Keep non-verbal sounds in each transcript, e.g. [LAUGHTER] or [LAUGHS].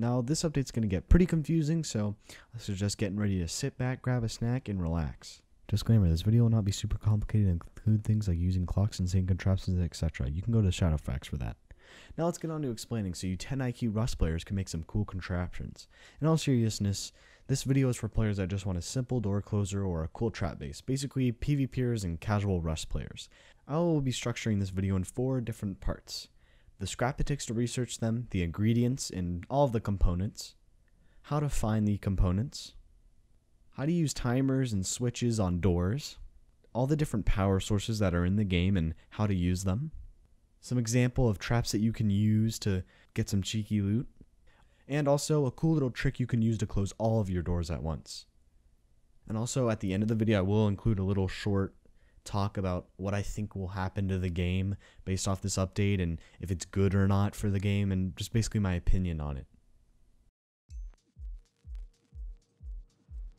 Now, this update's going to get pretty confusing, so I suggest getting ready to sit back, grab a snack, and relax. Disclaimer, this video will not be super complicated and include things like using clocks and saying contraptions, etc. You can go to Shadowfrax for that. Now let's get on to explaining so you 10 IQ Rust players can make some cool contraptions. In all seriousness, this video is for players that just want a simple door closer or a cool trap base, basically PvPers and casual Rust players. I will be structuring this video in four different parts. The scrap it takes to research them, the ingredients and all of the components, how to find the components, how to use timers and switches on doors, all the different power sources that are in the game and how to use them, some example of traps that you can use to get some cheeky loot, and also a cool little trick you can use to close all of your doors at once. And also at the end of the video I will include a little short talk about what I think will happen to the game based off this update and if it's good or not for the game and just basically my opinion on it.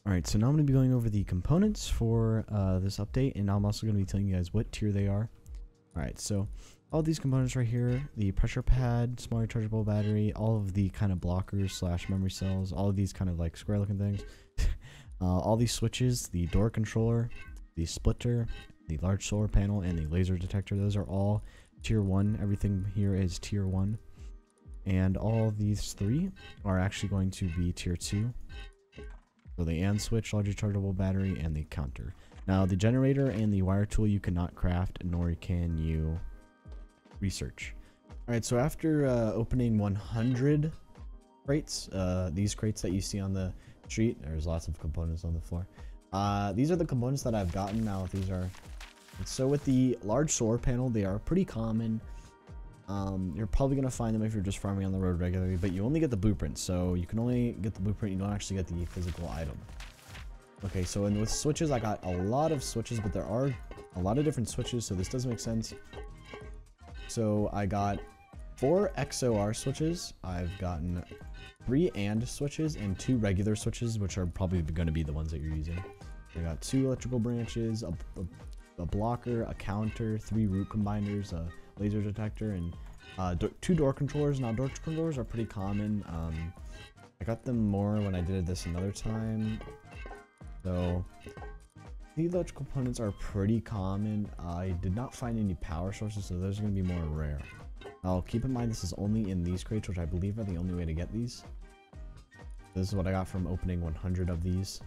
Alright, so now I'm going to be going over the components for uh, this update and I'm also going to be telling you guys what tier they are. Alright, so all these components right here, the pressure pad, small rechargeable battery, all of the kind of blockers slash memory cells, all of these kind of like square looking things. [LAUGHS] uh, all these switches, the door controller, the splitter, the large solar panel, and the laser detector. Those are all tier 1. Everything here is tier 1. And all these three are actually going to be tier 2. So the AND switch, large rechargeable battery, and the counter. Now the generator and the wire tool you cannot craft, nor can you research. Alright, so after uh, opening 100 crates, uh, these crates that you see on the street, there's lots of components on the floor. Uh, these are the components that I've gotten now. These are so with the large solar panel, they are pretty common. Um, you're probably going to find them if you're just farming on the road regularly, but you only get the blueprint. So you can only get the blueprint. You don't actually get the physical item. Okay, so and with switches, I got a lot of switches, but there are a lot of different switches, so this does make sense. So I got four XOR switches. I've gotten three AND switches and two regular switches, which are probably going to be the ones that you're using. I got two electrical branches, a, a a blocker, a counter, three root combiners, a laser detector, and uh, do two door controllers. Now, door controllers are pretty common. Um, I got them more when I did this another time. So, the electrical components are pretty common. I did not find any power sources, so those are going to be more rare. Now, keep in mind this is only in these crates, which I believe are the only way to get these. This is what I got from opening 100 of these.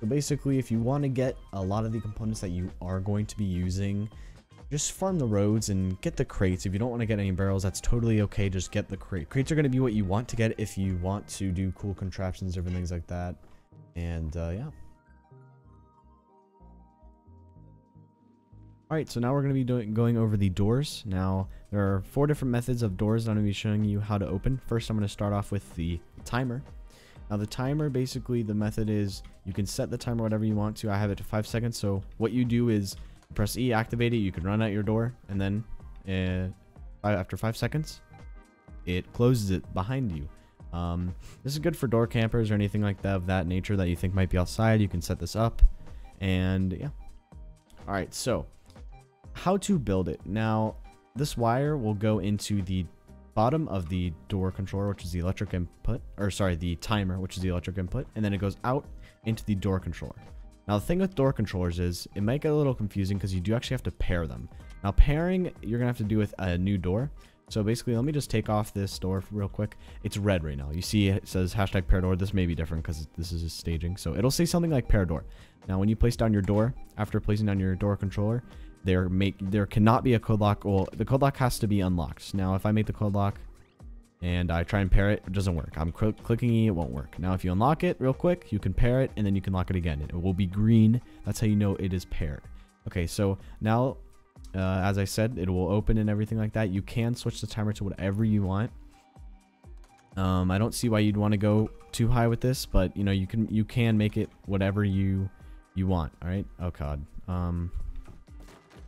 So basically, if you want to get a lot of the components that you are going to be using, just farm the roads and get the crates. If you don't want to get any barrels, that's totally okay. Just get the crate. Crates are going to be what you want to get if you want to do cool contraptions, different things like that. And uh, yeah. Alright, so now we're going to be doing going over the doors. Now, there are four different methods of doors that I'm going to be showing you how to open. First, I'm going to start off with the timer. Now the timer, basically the method is you can set the timer whatever you want to. I have it to five seconds. So what you do is press E, activate it. You can run out your door and then uh, after five seconds, it closes it behind you. Um, this is good for door campers or anything like that of that nature that you think might be outside. You can set this up and yeah. All right. So how to build it. Now this wire will go into the bottom of the door controller, which is the electric input, or sorry, the timer, which is the electric input, and then it goes out into the door controller. Now, the thing with door controllers is it might get a little confusing because you do actually have to pair them. Now, pairing, you're going to have to do with a new door. So basically, let me just take off this door real quick. It's red right now. You see it says hashtag pair door. This may be different because this is staging. So it'll say something like pair door. Now, when you place down your door, after placing down your door controller, there make there cannot be a code lock. Well, the code lock has to be unlocked. Now, if I make the code lock and I try and pair it, it doesn't work. I'm clicking E, it won't work. Now, if you unlock it real quick, you can pair it, and then you can lock it again. It will be green. That's how you know it is paired. Okay, so now, uh, as I said, it will open and everything like that. You can switch the timer to whatever you want. Um, I don't see why you'd want to go too high with this, but you know you can you can make it whatever you you want. All right. Oh God. Um,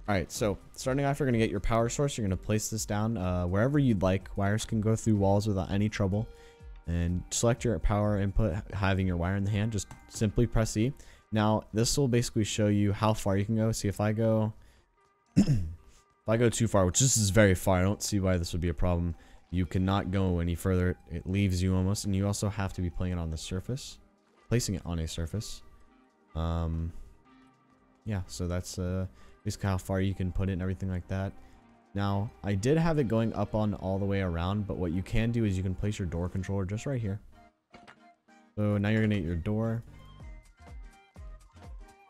Alright, so starting off, you're going to get your power source. You're going to place this down uh, wherever you'd like. Wires can go through walls without any trouble. And select your power input, having your wire in the hand. Just simply press E. Now, this will basically show you how far you can go. See, if I go... [CLEARS THROAT] if I go too far, which this is very far, I don't see why this would be a problem. you cannot go any further. It leaves you almost, and you also have to be playing it on the surface, placing it on a surface. Um, yeah, so that's uh, basically how far you can put it and everything like that. Now, I did have it going up on all the way around, but what you can do is you can place your door controller just right here. So now you're going to get your door.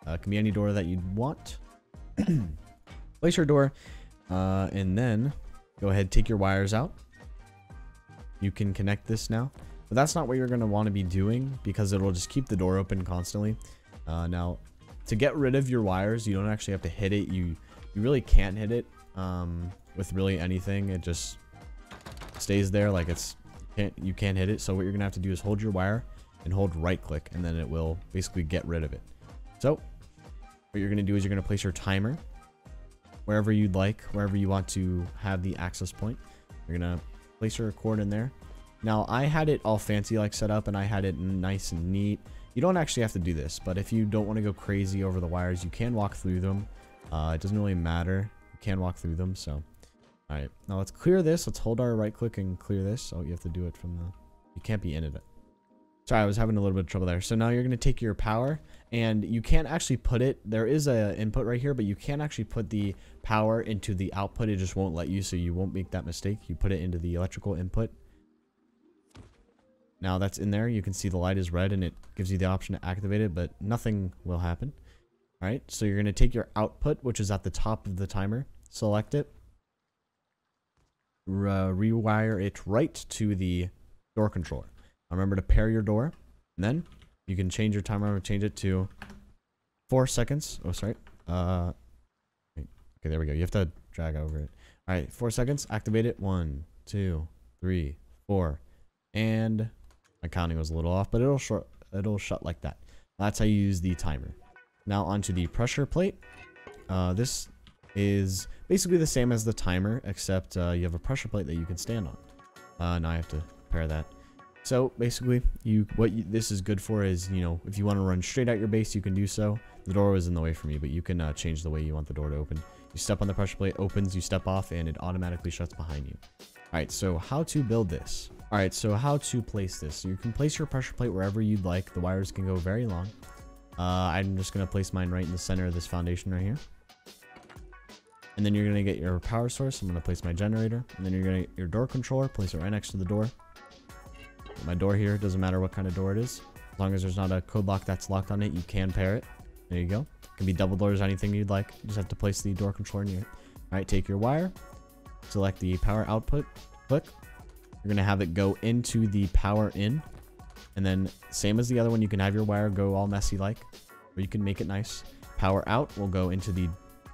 Uh, can be any door that you want. [CLEARS THROAT] place your door, uh, and then go ahead, take your wires out. You can connect this now. But that's not what you're going to want to be doing because it'll just keep the door open constantly. Uh, now, to get rid of your wires, you don't actually have to hit it. You you really can't hit it um, with really anything. It just stays there like it's can't you can't hit it. So what you're gonna have to do is hold your wire and hold right click, and then it will basically get rid of it. So what you're gonna do is you're gonna place your timer wherever you'd like, wherever you want to have the access point. You're gonna place your cord in there. Now I had it all fancy like set up, and I had it nice and neat. You don't actually have to do this, but if you don't want to go crazy over the wires, you can walk through them. Uh, it doesn't really matter. You can walk through them, so. Alright, now let's clear this. Let's hold our right click and clear this. Oh, you have to do it from the... You can't be in it. Sorry, I was having a little bit of trouble there. So now you're going to take your power, and you can't actually put it... There is a input right here, but you can't actually put the power into the output. It just won't let you, so you won't make that mistake. You put it into the electrical input, now that's in there. You can see the light is red and it gives you the option to activate it, but nothing will happen. All right, so you're going to take your output, which is at the top of the timer, select it, re rewire it right to the door controller. Remember to pair your door, and then you can change your timer and change it to four seconds. Oh, sorry. Uh, okay, there we go. You have to drag over it. All right, four seconds. Activate it. One, two, three, four, and my counting was a little off, but it'll short it'll shut like that. That's how you use the timer. Now onto the pressure plate. Uh, this is basically the same as the timer, except uh, you have a pressure plate that you can stand on. Uh, now I have to pair that. So basically, you what you, this is good for is, you know, if you want to run straight out your base, you can do so. The door was in the way for me, but you can uh, change the way you want the door to open. You step on the pressure plate, opens, you step off, and it automatically shuts behind you. Alright, so how to build this. Alright, so how to place this. You can place your pressure plate wherever you'd like. The wires can go very long. Uh, I'm just going to place mine right in the center of this foundation right here. And then you're going to get your power source. I'm going to place my generator. And then you're going to get your door controller. Place it right next to the door. Get my door here. Doesn't matter what kind of door it is. As long as there's not a code lock that's locked on it, you can pair it. There you go. It can be double doors, anything you'd like. You just have to place the door controller near it. Alright, take your wire. Select the power output. Click. You're going to have it go into the power in. And then same as the other one, you can have your wire go all messy like. Or you can make it nice. Power out will go into the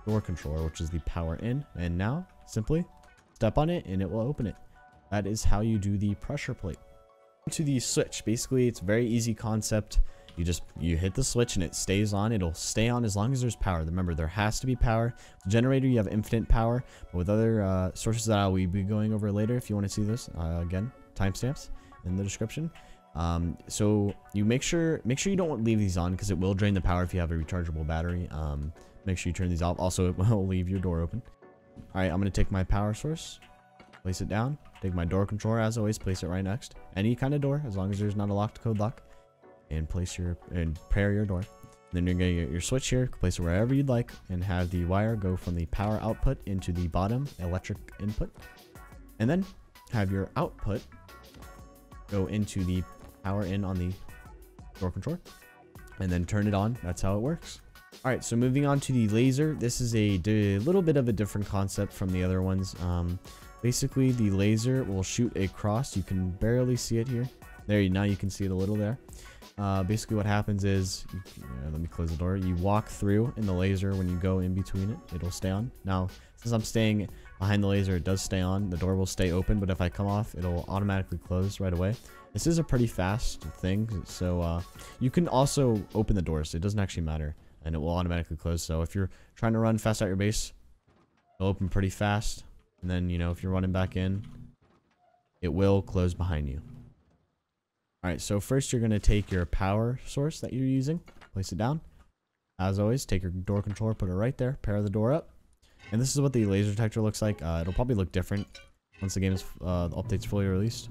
door controller, which is the power in. And now, simply step on it and it will open it. That is how you do the pressure plate. To the switch, basically it's very easy concept. You just, you hit the switch and it stays on. It'll stay on as long as there's power. Remember, there has to be power. Generator, you have infinite power. But with other uh, sources that I'll be going over later, if you want to see this, uh, again, timestamps in the description. Um, so you make sure make sure you don't leave these on because it will drain the power if you have a rechargeable battery. Um, make sure you turn these off. Also, it [LAUGHS] will leave your door open. All right, I'm going to take my power source, place it down, take my door controller as always, place it right next. Any kind of door, as long as there's not a locked code lock and place your and pair your door. Then you're gonna get your switch here, place it wherever you'd like, and have the wire go from the power output into the bottom electric input. And then have your output go into the power in on the door controller. And then turn it on. That's how it works. Alright, so moving on to the laser. This is a, a little bit of a different concept from the other ones. Um, basically, the laser will shoot across. You can barely see it here. There, you, now you can see it a little there. Uh, basically what happens is, let me close the door, you walk through in the laser when you go in between it, it'll stay on. Now, since I'm staying behind the laser, it does stay on, the door will stay open, but if I come off, it'll automatically close right away. This is a pretty fast thing, so uh, you can also open the doors, it doesn't actually matter, and it will automatically close, so if you're trying to run fast out your base, it'll open pretty fast, and then, you know, if you're running back in, it will close behind you. Alright, so first you're going to take your power source that you're using, place it down. As always, take your door controller, put it right there, pair the door up. And this is what the laser detector looks like. Uh, it'll probably look different once the game is uh, the update's fully released.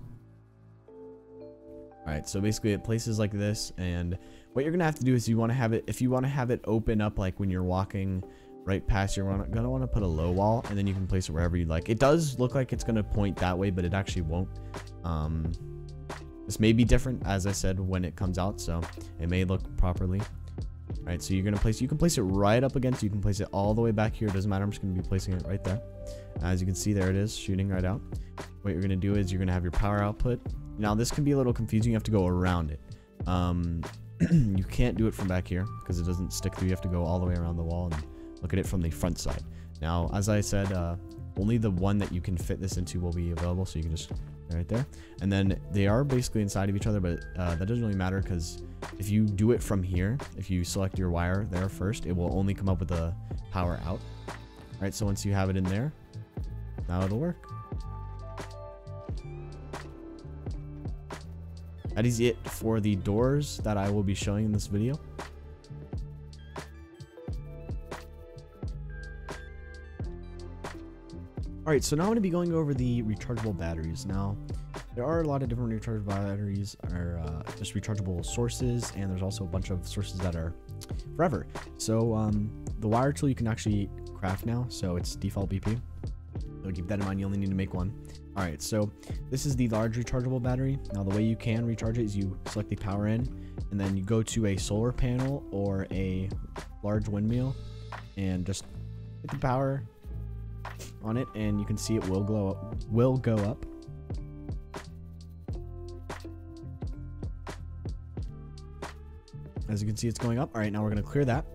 Alright, so basically it places like this, and what you're gonna have to do is you want to have it if you want to have it open up like when you're walking right past you're gonna want to put a low wall and then you can place it wherever you like it does look like it's gonna point that way but it actually won't um this may be different as i said when it comes out so it may look properly. All right so you're gonna place you can place it right up against you can place it all the way back here it doesn't matter i'm just gonna be placing it right there. As you can see there it is shooting right out. What you're gonna do is you're gonna have your power output. Now this can be a little confusing you have to go around it. Um [CLEARS THROAT] you can't do it from back here because it doesn't stick through you have to go all the way around the wall and look at it from the front side. Now, as I said, uh, only the one that you can fit this into will be available, so you can just right there. And then they are basically inside of each other, but uh, that doesn't really matter because if you do it from here, if you select your wire there first, it will only come up with the power out. All right, so once you have it in there, now it'll work. That is it for the doors that I will be showing in this video. Alright, so now I'm going to be going over the rechargeable batteries. Now, there are a lot of different rechargeable batteries, or uh, just rechargeable sources, and there's also a bunch of sources that are forever. So, um, the wire tool you can actually craft now, so it's default BP. So keep that in mind, you only need to make one. Alright, so this is the large rechargeable battery. Now, the way you can recharge it is you select the power in, and then you go to a solar panel or a large windmill, and just hit the power on it and you can see it will glow up will go up. As you can see it's going up. All right now we're going to clear that.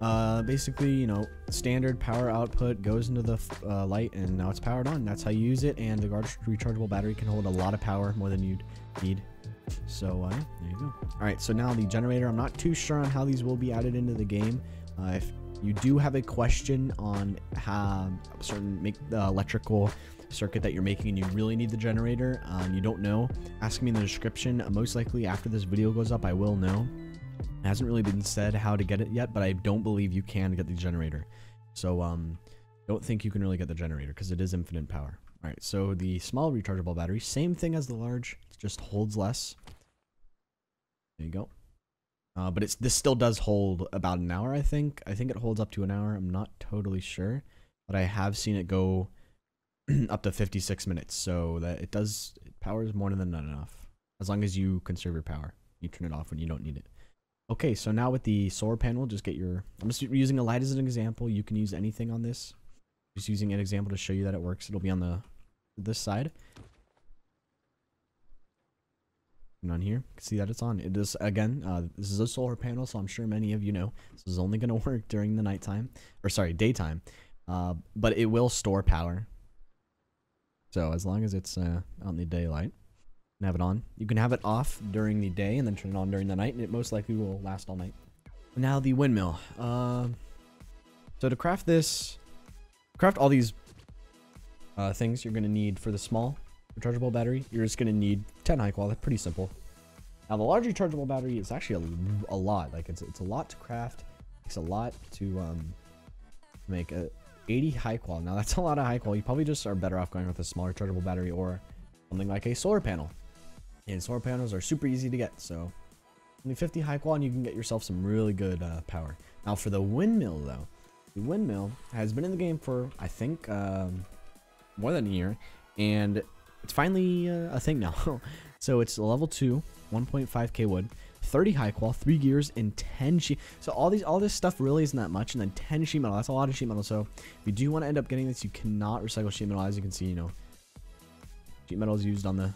Uh, basically you know standard power output goes into the uh, light and now it's powered on. That's how you use it and the rechargeable battery can hold a lot of power more than you'd need. So uh, there you go. All right so now the generator i'm not too sure on how these will be added into the game. Uh, if you do have a question on how certain make the electrical circuit that you're making and you really need the generator uh, and you don't know, ask me in the description. Uh, most likely after this video goes up, I will know. It hasn't really been said how to get it yet, but I don't believe you can get the generator. So um, don't think you can really get the generator because it is infinite power. All right, so the small rechargeable battery, same thing as the large, just holds less. There you go. Uh, but it's this still does hold about an hour, I think. I think it holds up to an hour. I'm not totally sure, but I have seen it go [CLEARS THROAT] up to 56 minutes. So that it does it powers more than enough. As long as you conserve your power, you turn it off when you don't need it. Okay, so now with the solar panel, just get your. I'm just using a light as an example. You can use anything on this. Just using an example to show you that it works. It'll be on the this side. On here. You can see that it's on. It is again. Uh, this is a solar panel, so I'm sure many of you know this is only going [LAUGHS] to work during the nighttime, or sorry, daytime. Uh, but it will store power. So as long as it's uh, out in the daylight, and have it on. You can have it off during the day and then turn it on during the night, and it most likely will last all night. Now the windmill. Uh, so to craft this, craft all these uh, things you're going to need for the small rechargeable battery, you're just to need 10 high quality. Pretty simple. Now, the large rechargeable battery is actually a, a lot. Like, it's, it's a lot to craft. It's a lot to um, make a 80 high qual. Now, that's a lot of high qual. You probably just are better off going with a smaller rechargeable battery or something like a solar panel. And solar panels are super easy to get. So, only 50 high qual and you can get yourself some really good uh, power. Now, for the windmill, though, the windmill has been in the game for, I think, um, more than a year. And it's finally uh, a thing now. [LAUGHS] so it's level 2, 1.5k wood, 30 high qual, 3 gears, and 10 sheet. So all these, all this stuff really isn't that much. And then 10 sheet metal. That's a lot of sheet metal. So if you do want to end up getting this, you cannot recycle sheet metal. As you can see, you know, sheet metal is used on the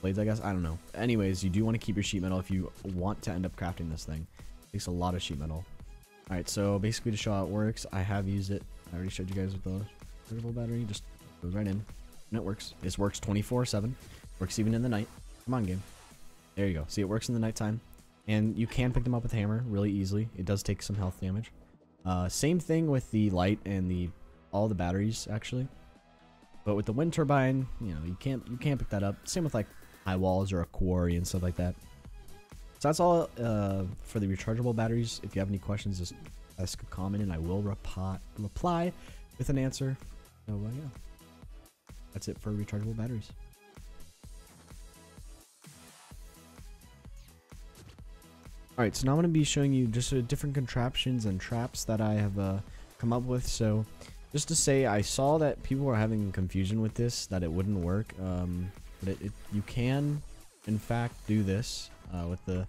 blades, I guess. I don't know. Anyways, you do want to keep your sheet metal if you want to end up crafting this thing. It takes a lot of sheet metal. Alright, so basically to show how it works, I have used it. I already showed you guys with the portable battery. Just goes right in. And it works. This works 24-7. Works even in the night. Come on, game. There you go. See, it works in the nighttime. And you can pick them up with hammer really easily. It does take some health damage. Uh, same thing with the light and the all the batteries, actually. But with the wind turbine, you know, you can't you can't pick that up. Same with like high walls or a quarry and stuff like that. So that's all uh, for the rechargeable batteries. If you have any questions, just ask a comment and I will reply with an answer. So uh, yeah. That's it for rechargeable batteries. Alright, so now I'm going to be showing you just uh, different contraptions and traps that I have uh, come up with. So, just to say, I saw that people were having confusion with this, that it wouldn't work. Um, but it, it, you can, in fact, do this uh, with the,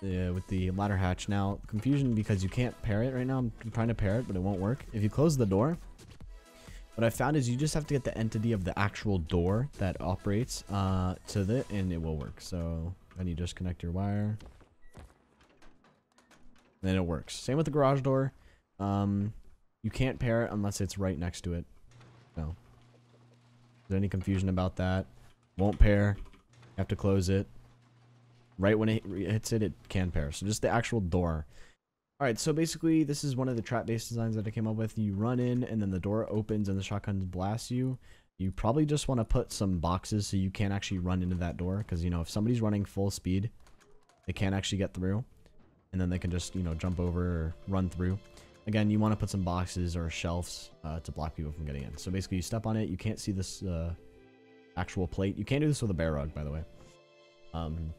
the with the ladder hatch. Now, confusion because you can't pair it right now. I'm trying to pair it, but it won't work. If you close the door, what I found is you just have to get the entity of the actual door that operates uh, to the, and it will work. So then you just connect your wire. Then it works. Same with the garage door. Um, you can't pair it unless it's right next to it. No. Is there any confusion about that? Won't pair. You have to close it. Right when it hits it, it can pair. So just the actual door. Alright, so basically this is one of the trap-based designs that I came up with. You run in and then the door opens and the shotgun blasts you. You probably just want to put some boxes so you can't actually run into that door. Because, you know, if somebody's running full speed, they can't actually get through. And then they can just, you know, jump over or run through. Again, you want to put some boxes or shelves uh, to block people from getting in. So basically, you step on it. You can't see this uh, actual plate. You can't do this with a bear rug, by the way. Um,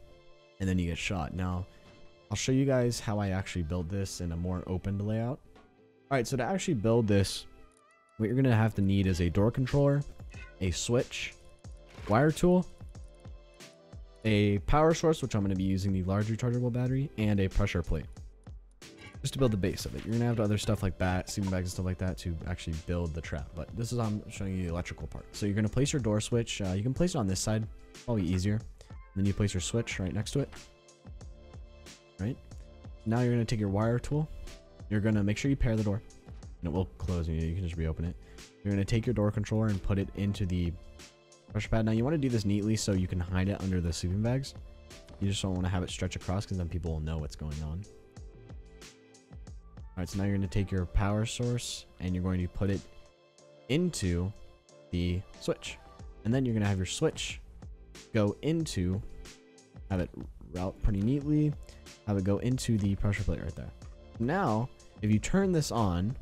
and then you get shot. Now, I'll show you guys how I actually build this in a more open layout. Alright, so to actually build this, what you're to have to need is a door controller, a switch, wire tool, a power source, which I'm to be using the large rechargeable battery, and a pressure plate. Just to build the base of it. You're to have to other stuff like that, sleeping bags and stuff like that to actually build the trap. But this is I'm showing you the electrical part. So you're to place your door switch. Uh, you can place it on this side. Probably easier. then you place your switch right next to it. Right? Now you're going to take your wire tool. You're going to make sure you pair the door. And it will close. You can just reopen it. You're going to take your door controller and put it into the pressure pad. Now you want to do this neatly so you can hide it under the sleeping bags. You just don't want to have it stretch across because then people will know what's going on. Alright, so now you're going to take your power source and you're going to put it into the switch. And then you're going to have your switch go into, have it route pretty neatly, have it go into the pressure plate right there. Now, if you turn this on,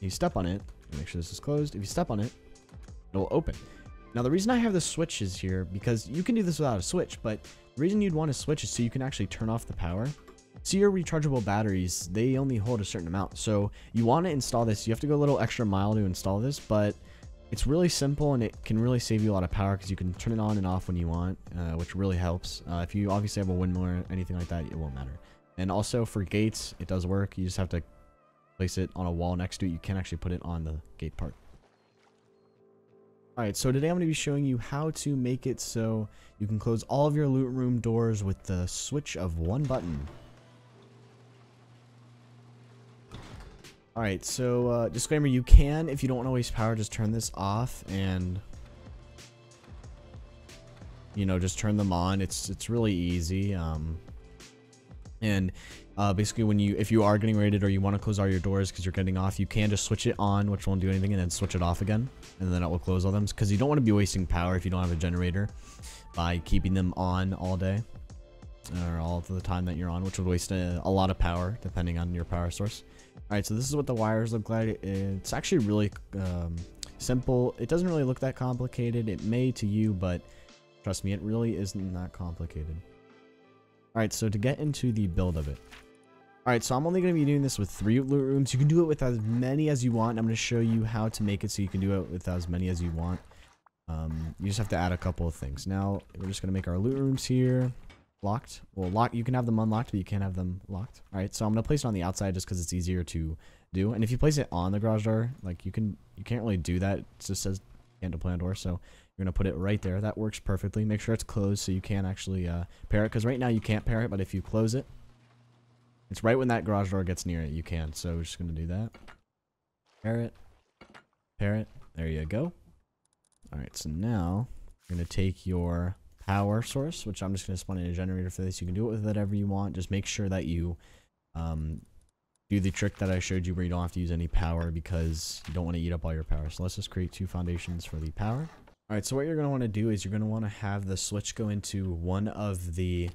you step on it, Make sure this is closed. If you step on it, it'll open. Now, the reason I have the switches here, because you can do this without a switch, but the reason you'd want to switch is so you can actually turn off the power. See your rechargeable batteries, they only hold a certain amount. So you want to install this. You have to go a little extra mile to install this, but it's really simple and it can really save you a lot of power because you can turn it on and off when you want, uh, which really helps. Uh, if you obviously have a windmill or anything like that, it won't matter. And also for gates, it does work. You just have to place it on a wall next to it. You can actually put it on the gate part. Alright, so today I'm going to be showing you how to make it so you can close all of your loot room doors with the switch of one button. Alright, so uh, disclaimer, you can, if you don't want to waste power, just turn this off and you know, just turn them on. It's it's really easy. Um, and uh, basically, when you if you are getting raided or you want to close all your doors because you're getting off, you can just switch it on, which won't do anything, and then switch it off again, and then it will close all them. Because you don't want to be wasting power if you don't have a generator by keeping them on all day or all the time that you're on, which would waste a, a lot of power depending on your power source. All right, so this is what the wires look like. It's actually really um, simple. It doesn't really look that complicated. It may to you, but trust me, it really isn't that complicated. Alright, so to get into the build of it. Alright, so I'm only going to be doing this with three loot rooms. You can do it with as many as you want. I'm going to show you how to make it so you can do it with as many as you want. Um, you just have to add a couple of things. Now, we're just going to make our loot rooms here locked. Well, lock. you can have them unlocked, but you can't have them locked. Alright, so I'm to place it on the outside just because it's easier to do. And if you place it on the garage door, like you can, you can't really do that. It just says can't deploy on door. So you're to put it right there. That works perfectly. Make sure it's closed so you can actually uh, pair it. Because right now you can't pair it, but if you close it, it's right when that garage door gets near it, you can. So we're just going to do that. Pair it. Pair it. There you go. Alright, so now you're to take your power source, which I'm just going to spawn in a generator for this. You can do it with whatever you want. Just make sure that you um, do the trick that I showed you where you don't have to use any power because you don't want to eat up all your power. So let's just create two foundations for the power. All right, so what you're going to want to do is you're going to want to have the switch go into one of the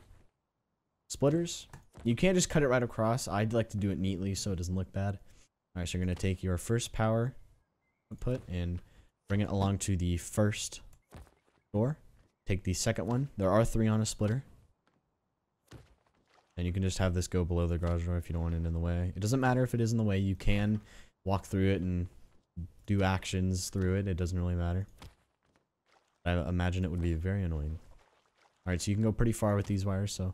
splitters. You can't just cut it right across. I'd like to do it neatly so it doesn't look bad. All right, so you're going to take your first power output and bring it along to the first door. Take the second one. There are three on a splitter. And you can just have this go below the garage door if you don't want it in the way. It doesn't matter if it is in the way. You can walk through it and do actions through it. It doesn't really matter. I imagine it would be very annoying. Alright, so you can go pretty far with these wires, so...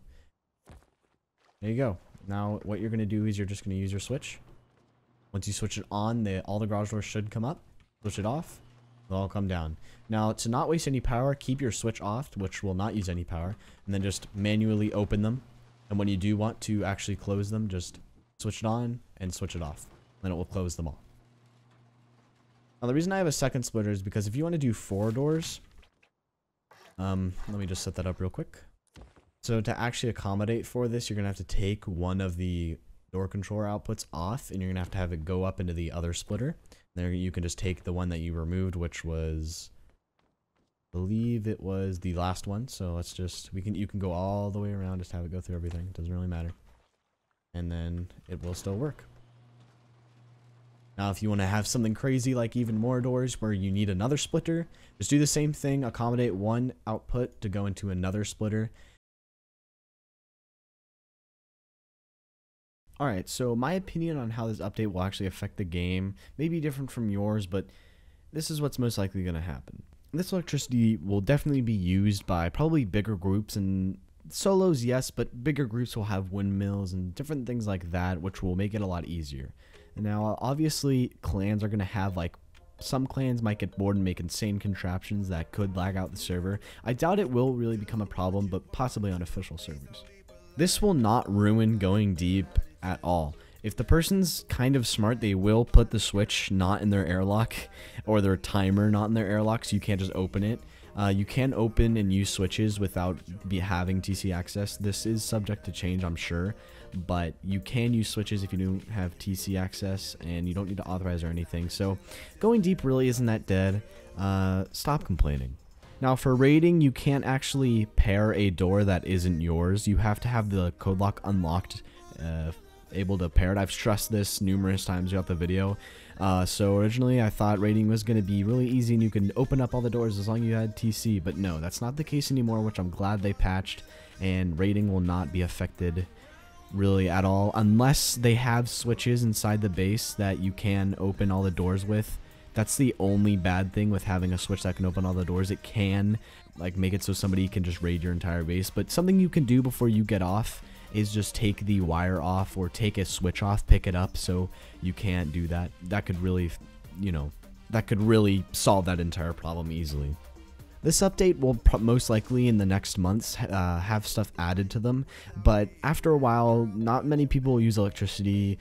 There you go. Now, what you're going to do is you're just going to use your switch. Once you switch it on, the, all the garage doors should come up. Switch it off. They'll all come down. Now, to not waste any power, keep your switch off, which will not use any power. And then just manually open them. And when you do want to actually close them, just switch it on and switch it off. Then it will close them all. Now, the reason I have a second splitter is because if you want to do four doors, um, let me just set that up real quick. So to actually accommodate for this, you're going to have to take one of the door controller outputs off and you're going to have to have it go up into the other splitter. There you can just take the one that you removed, which was, I believe it was the last one. So let's just, we can, you can go all the way around, just have it go through everything. It doesn't really matter. And then it will still work. Now, if you want to have something crazy like even more doors where you need another splitter, just do the same thing, accommodate one output to go into another splitter, Alright, so my opinion on how this update will actually affect the game may be different from yours, but this is what's most likely going to happen. This electricity will definitely be used by probably bigger groups and solos, yes, but bigger groups will have windmills and different things like that, which will make it a lot easier. Now, obviously, clans are going to have like some clans might get bored and make insane contraptions that could lag out the server. I doubt it will really become a problem, but possibly on official servers. This will not ruin going deep at all. If the person's kind of smart, they will put the switch not in their airlock or their timer not in their airlock so you can't just open it. Uh, you can open and use switches without be having TC access. This is subject to change, I'm sure, but you can use switches if you don't have TC access and you don't need to authorize or anything. So going deep really isn't that dead. Uh, stop complaining. Now for raiding, you can't actually pair a door that isn't yours. You have to have the code lock unlocked uh, able to pair it. I've stressed this numerous times throughout the video. Uh, so originally I thought raiding was going to be really easy and you can open up all the doors as long as you had TC, but no, that's not the case anymore, which I'm glad they patched, and raiding will not be affected really at all unless they have switches inside the base that you can open all the doors with. That's the only bad thing with having a switch that can open all the doors. It can like make it so somebody can just raid your entire base, but something you can do before you get off is just take the wire off or take a switch off, pick it up so you can't do that. That could really, you know, that could really solve that entire problem easily. This update will most likely in the next months uh, have stuff added to them, but after a while, not many people use electricity.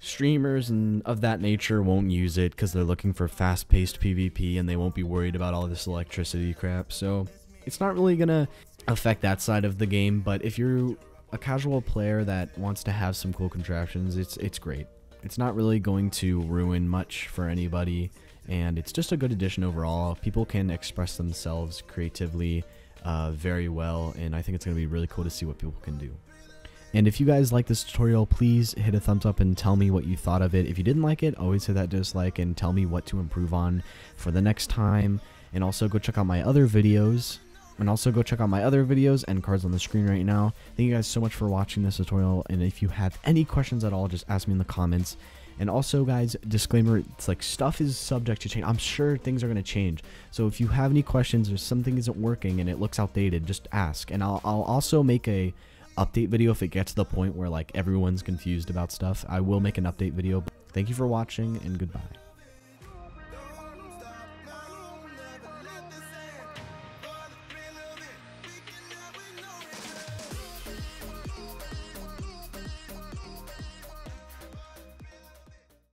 Streamers and of that nature won't use it because they're looking for fast-paced PvP and they won't be worried about all this electricity crap. So it's not really gonna affect that side of the game. But if you're a casual player that wants to have some cool contraptions, it's it's great. It's not really going to ruin much for anybody, and it's just a good addition overall. People can express themselves creatively uh, very well, and I think it's going to be really cool to see what people can do. And if you guys like this tutorial, please hit a thumbs up and tell me what you thought of it. If you didn't like it, always hit that dislike and tell me what to improve on for the next time. And also go check out my other videos and also go check out my other videos and cards on the screen right now. Thank you guys so much for watching this tutorial. And if you have any questions at all, just ask me in the comments. And also, guys, disclaimer, it's like stuff is subject to change. I'm sure things are going to change. So if you have any questions or something isn't working and it looks outdated, just ask. And I'll, I'll also make a update video if it gets to the point where like everyone's confused about stuff. I will make an update video. Thank you for watching and goodbye.